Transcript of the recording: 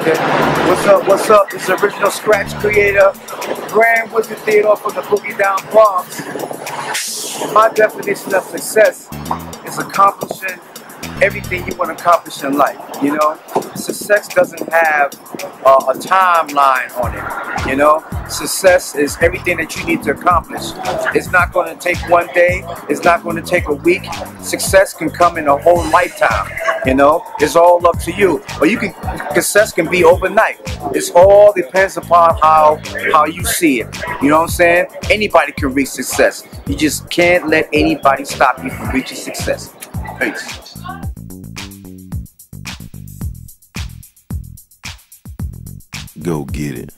What's up? What's up? This is original scratch creator, Grand Wizard Theodore from the Boogie Down Bronx. My definition of success is accomplishing everything you want to accomplish in life. You know, success doesn't have uh, a timeline on it. You know, success is everything that you need to accomplish. It's not going to take one day. It's not going to take a week. Success can come in a whole lifetime. You know, it's all up to you. Or you can success can be overnight. It's all depends upon how how you see it. You know what I'm saying? Anybody can reach success. You just can't let anybody stop you from reaching success. Peace. Go get it.